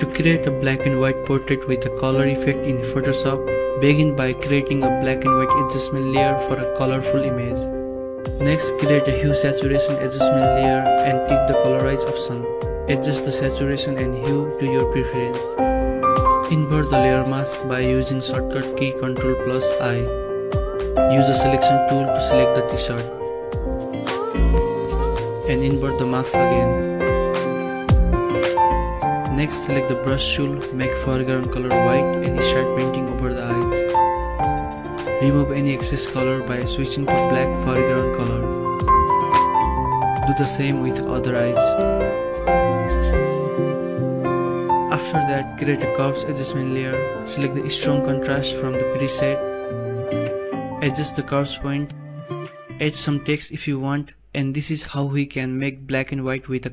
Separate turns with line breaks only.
To create a black and white portrait with a color effect in Photoshop, begin by creating a black and white adjustment layer for a colorful image. Next, create a hue saturation adjustment layer and tick the colorize option. Adjust the saturation and hue to your preference. Invert the layer mask by using shortcut key Ctrl plus I. Use the selection tool to select the t-shirt. And invert the mask again. Next select the brush tool, make foreground color white and start painting over the eyes. Remove any excess color by switching to black foreground color. Do the same with other eyes. After that, create a curves adjustment layer. Select the strong contrast from the preset. Adjust the curves point. Add some text if you want and this is how we can make black and white with a